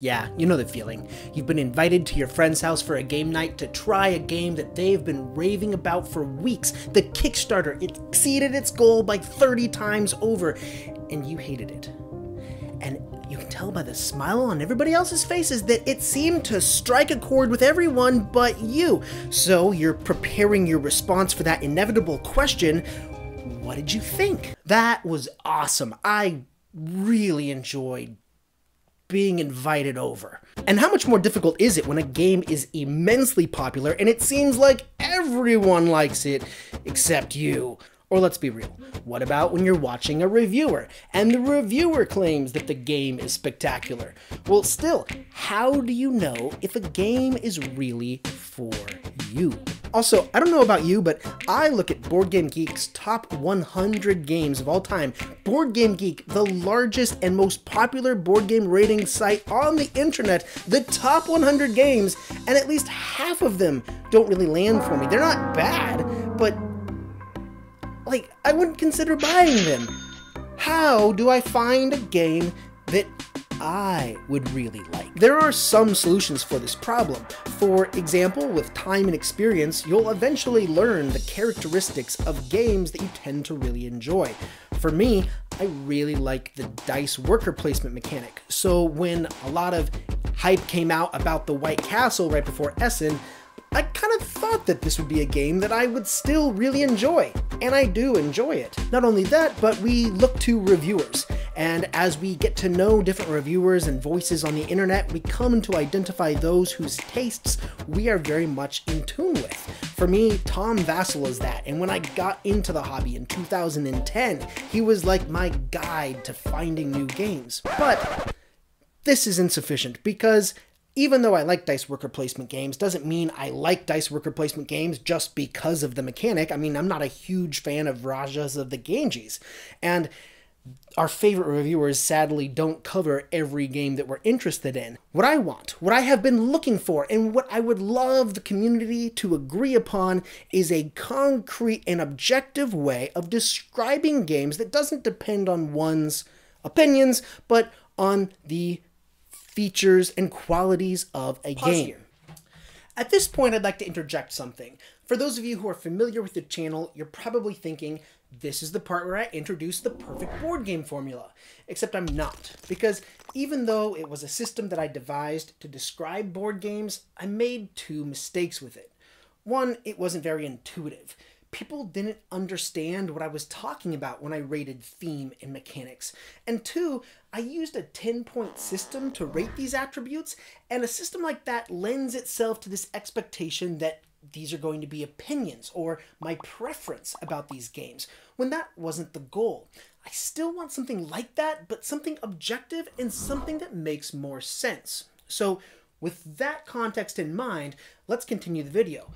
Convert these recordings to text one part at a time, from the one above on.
Yeah, you know the feeling. You've been invited to your friend's house for a game night to try a game that they've been raving about for weeks. The Kickstarter it exceeded its goal by 30 times over, and you hated it. And you can tell by the smile on everybody else's faces that it seemed to strike a chord with everyone but you. So you're preparing your response for that inevitable question what did you think? That was awesome. I really enjoyed being invited over. And how much more difficult is it when a game is immensely popular and it seems like everyone likes it except you? Or let's be real, what about when you're watching a reviewer and the reviewer claims that the game is spectacular? Well, still, how do you know if a game is really for you? Also, I don't know about you, but I look at Board Game Geek's top 100 games of all time. Board Game Geek, the largest and most popular board game rating site on the internet, the top 100 games, and at least half of them don't really land for me. They're not bad, like, I wouldn't consider buying them. How do I find a game that I would really like. There are some solutions for this problem. For example, with time and experience, you'll eventually learn the characteristics of games that you tend to really enjoy. For me, I really like the dice worker placement mechanic, so when a lot of hype came out about the White Castle right before Essen, I kind of thought that this would be a game that I would still really enjoy, and I do enjoy it. Not only that, but we look to reviewers, and as we get to know different reviewers and voices on the internet, we come to identify those whose tastes we are very much in tune with. For me, Tom Vasel is that, and when I got into the hobby in 2010, he was like my guide to finding new games. But this is insufficient because even though I like dice worker placement games, doesn't mean I like dice worker placement games just because of the mechanic. I mean, I'm not a huge fan of Rajas of the Ganges. And our favorite reviewers sadly don't cover every game that we're interested in. What I want, what I have been looking for, and what I would love the community to agree upon is a concrete and objective way of describing games that doesn't depend on one's opinions, but on the features, and qualities of a Pause game. Here. At this point, I'd like to interject something. For those of you who are familiar with the channel, you're probably thinking, this is the part where I introduce the perfect board game formula. Except I'm not, because even though it was a system that I devised to describe board games, I made two mistakes with it. One, it wasn't very intuitive people didn't understand what I was talking about when I rated theme and mechanics. And two, I used a 10 point system to rate these attributes, and a system like that lends itself to this expectation that these are going to be opinions or my preference about these games, when that wasn't the goal. I still want something like that, but something objective and something that makes more sense. So, with that context in mind, let's continue the video.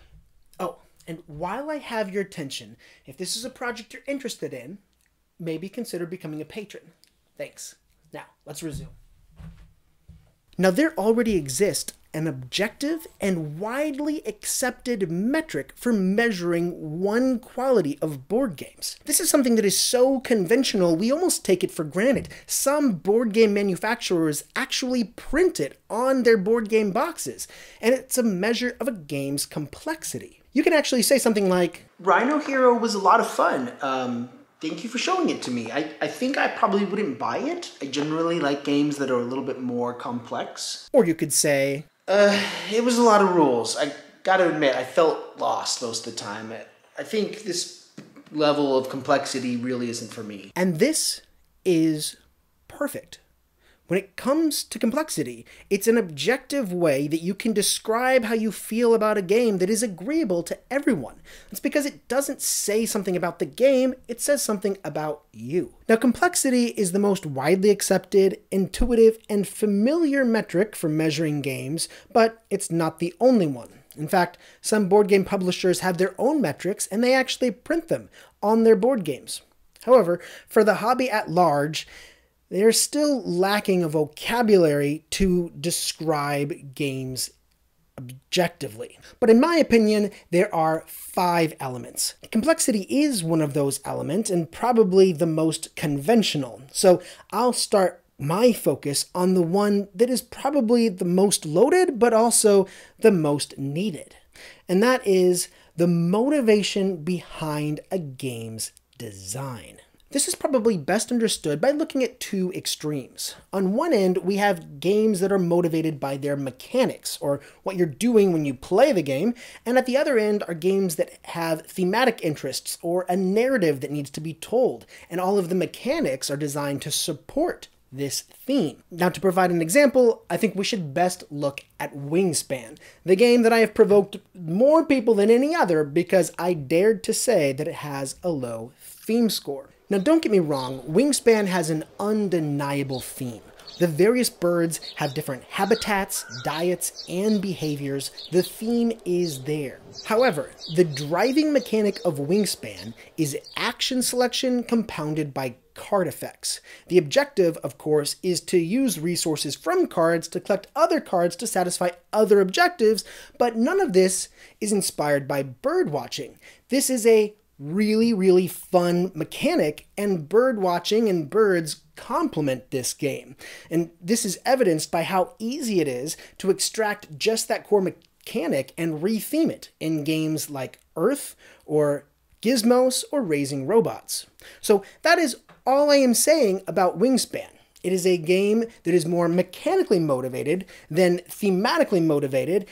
Oh, and while I have your attention, if this is a project you're interested in, maybe consider becoming a patron. Thanks. Now, let's resume. Now, there already exists an objective and widely accepted metric for measuring one quality of board games. This is something that is so conventional we almost take it for granted. Some board game manufacturers actually print it on their board game boxes, and it's a measure of a game's complexity you can actually say something like, Rhino Hero was a lot of fun. Um, thank you for showing it to me. I, I think I probably wouldn't buy it. I generally like games that are a little bit more complex. Or you could say, uh, it was a lot of rules. I gotta admit, I felt lost most of the time. I think this level of complexity really isn't for me. And this is perfect. When it comes to complexity, it's an objective way that you can describe how you feel about a game that is agreeable to everyone. It's because it doesn't say something about the game, it says something about you. Now, complexity is the most widely accepted, intuitive, and familiar metric for measuring games, but it's not the only one. In fact, some board game publishers have their own metrics and they actually print them on their board games. However, for the hobby at large, they are still lacking a vocabulary to describe games objectively. But in my opinion, there are five elements. Complexity is one of those elements and probably the most conventional. So I'll start my focus on the one that is probably the most loaded, but also the most needed. And that is the motivation behind a game's design. This is probably best understood by looking at two extremes. On one end, we have games that are motivated by their mechanics, or what you're doing when you play the game, and at the other end are games that have thematic interests or a narrative that needs to be told, and all of the mechanics are designed to support this theme. Now, to provide an example, I think we should best look at Wingspan, the game that I have provoked more people than any other because I dared to say that it has a low theme score. Now, don't get me wrong, Wingspan has an undeniable theme. The various birds have different habitats, diets, and behaviors. The theme is there. However, the driving mechanic of Wingspan is action selection compounded by card effects. The objective, of course, is to use resources from cards to collect other cards to satisfy other objectives, but none of this is inspired by bird watching. This is a really, really fun mechanic, and bird watching and birds complement this game. And this is evidenced by how easy it is to extract just that core mechanic and retheme it in games like Earth or Gizmos or Raising Robots. So that is all I am saying about Wingspan. It is a game that is more mechanically motivated than thematically motivated,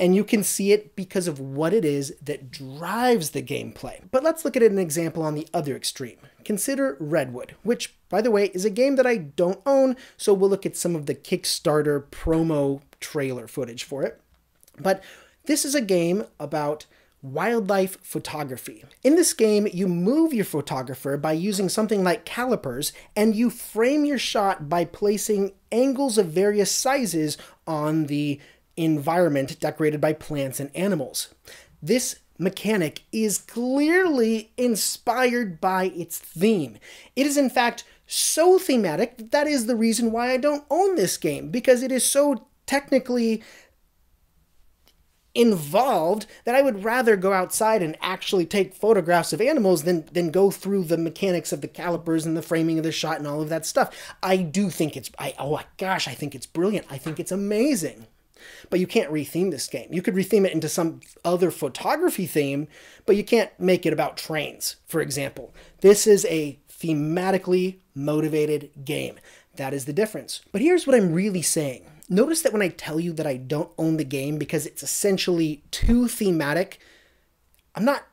and you can see it because of what it is that drives the gameplay. But let's look at an example on the other extreme. Consider Redwood, which, by the way, is a game that I don't own, so we'll look at some of the Kickstarter promo trailer footage for it. But this is a game about wildlife photography. In this game, you move your photographer by using something like calipers, and you frame your shot by placing angles of various sizes on the environment decorated by plants and animals. This mechanic is clearly inspired by its theme. It is, in fact, so thematic that is the reason why I don't own this game, because it is so technically involved that I would rather go outside and actually take photographs of animals than than go through the mechanics of the calipers and the framing of the shot and all of that stuff. I do think it's I oh my gosh, I think it's brilliant. I think it's amazing. But you can't retheme this game. You could retheme it into some other photography theme, but you can't make it about trains, for example. This is a thematically motivated game. That is the difference. But here's what I'm really saying. Notice that when I tell you that I don't own the game because it's essentially too thematic, I'm not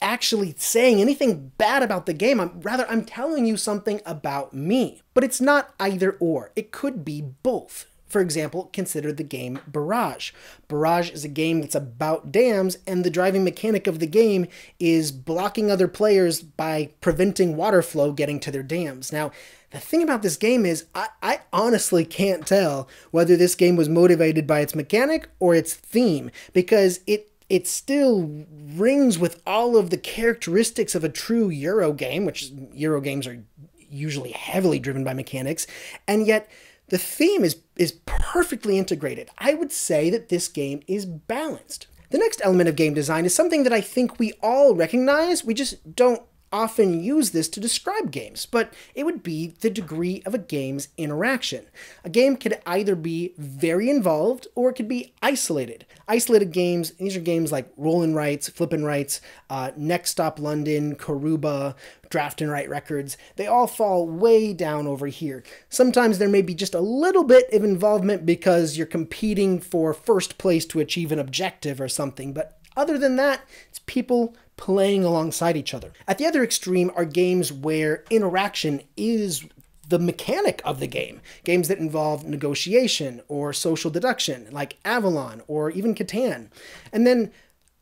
actually saying anything bad about the game. I'm rather I'm telling you something about me. But it's not either or. It could be both. For example, consider the game Barrage. Barrage is a game that's about dams, and the driving mechanic of the game is blocking other players by preventing water flow getting to their dams. Now, the thing about this game is, I, I, honestly can't tell whether this game was motivated by its mechanic or its theme, because it it still rings with all of the characteristics of a true Euro game, which Euro games are usually heavily driven by mechanics, and yet the theme is, is perfectly integrated. I would say that this game is balanced. The next element of game design is something that I think we all recognize, we just don't often use this to describe games, but it would be the degree of a game's interaction. A game could either be very involved or it could be isolated. Isolated games, these are games like Roll and Writes, Flip and Writes, uh, Next Stop London, Karuba, Draft and Write Records, they all fall way down over here. Sometimes there may be just a little bit of involvement because you're competing for first place to achieve an objective or something, but other than that, it's people playing alongside each other. At the other extreme are games where interaction is the mechanic of the game. Games that involve negotiation or social deduction, like Avalon or even Catan. And then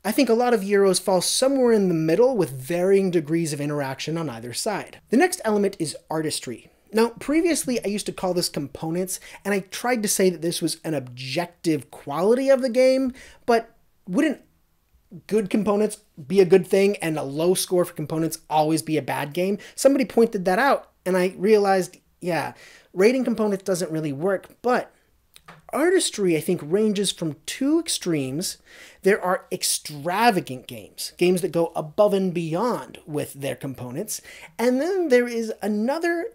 I think a lot of Euros fall somewhere in the middle with varying degrees of interaction on either side. The next element is artistry. Now, previously I used to call this components, and I tried to say that this was an objective quality of the game, but wouldn't good components be a good thing and a low score for components always be a bad game. Somebody pointed that out and I realized, yeah, rating components doesn't really work, but artistry, I think, ranges from two extremes. There are extravagant games, games that go above and beyond with their components. And then there is another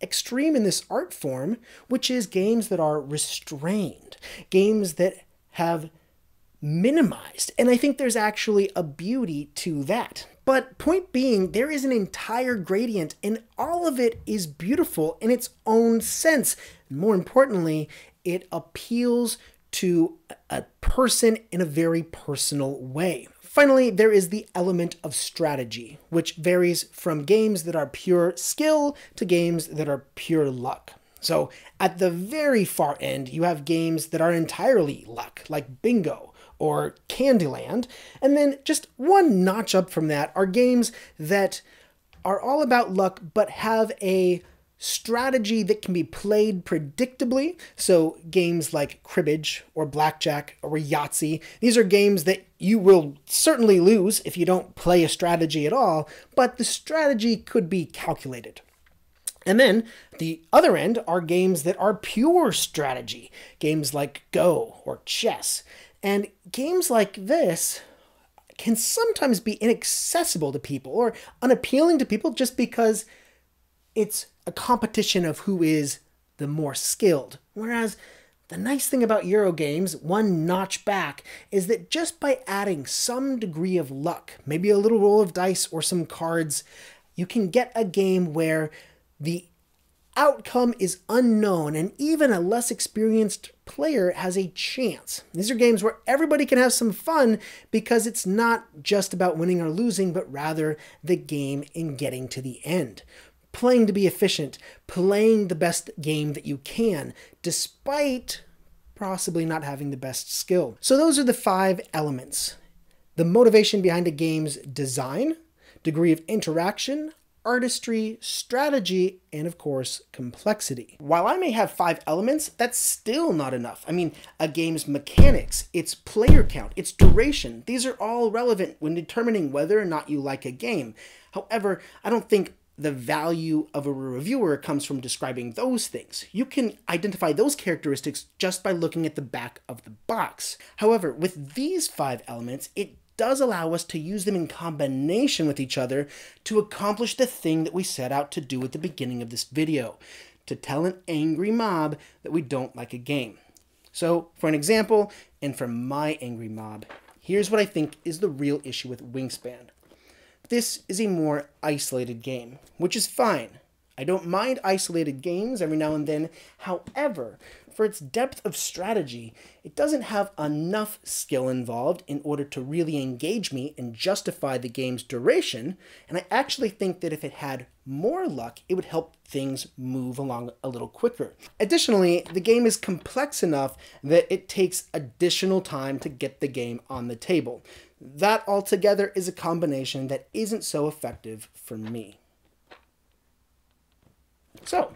extreme in this art form, which is games that are restrained, games that have minimized. And I think there's actually a beauty to that. But point being, there is an entire gradient, and all of it is beautiful in its own sense. More importantly, it appeals to a person in a very personal way. Finally, there is the element of strategy, which varies from games that are pure skill to games that are pure luck. So, at the very far end, you have games that are entirely luck, like Bingo or Candyland. And then just one notch up from that are games that are all about luck but have a strategy that can be played predictably. So, games like Cribbage or Blackjack or Yahtzee, these are games that you will certainly lose if you don't play a strategy at all, but the strategy could be calculated. And then the other end are games that are pure strategy, games like Go or chess. And games like this can sometimes be inaccessible to people or unappealing to people just because it's a competition of who is the more skilled. Whereas the nice thing about Euro games, one notch back, is that just by adding some degree of luck, maybe a little roll of dice or some cards, you can get a game where the outcome is unknown and even a less experienced player has a chance. These are games where everybody can have some fun because it's not just about winning or losing, but rather the game in getting to the end playing to be efficient, playing the best game that you can, despite possibly not having the best skill. So those are the five elements. The motivation behind a game's design, degree of interaction, artistry, strategy, and of course, complexity. While I may have five elements, that's still not enough. I mean, a game's mechanics, its player count, its duration, these are all relevant when determining whether or not you like a game. However, I don't think the value of a reviewer comes from describing those things. You can identify those characteristics just by looking at the back of the box. However, with these five elements, it does allow us to use them in combination with each other to accomplish the thing that we set out to do at the beginning of this video, to tell an angry mob that we don't like a game. So, for an example, and for my angry mob, here's what I think is the real issue with Wingspan. This is a more isolated game, which is fine. I don't mind isolated games every now and then. However, for its depth of strategy, it doesn't have enough skill involved in order to really engage me and justify the game's duration. And I actually think that if it had more luck, it would help things move along a little quicker. Additionally, the game is complex enough that it takes additional time to get the game on the table. That altogether is a combination that isn't so effective for me. So,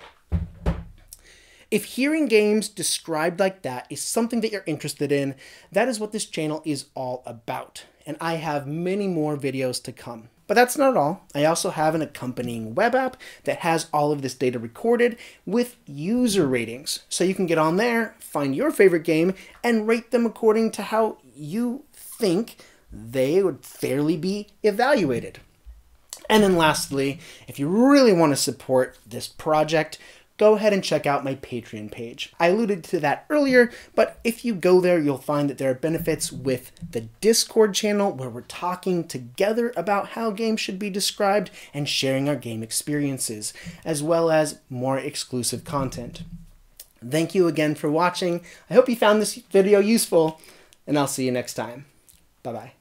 if hearing games described like that is something that you're interested in, that is what this channel is all about. And I have many more videos to come. But that's not all. I also have an accompanying web app that has all of this data recorded with user ratings. So you can get on there, find your favorite game, and rate them according to how you think they would fairly be evaluated. And then lastly, if you really want to support this project, go ahead and check out my Patreon page. I alluded to that earlier, but if you go there, you'll find that there are benefits with the Discord channel where we're talking together about how games should be described and sharing our game experiences, as well as more exclusive content. Thank you again for watching. I hope you found this video useful, and I'll see you next time. Bye-bye.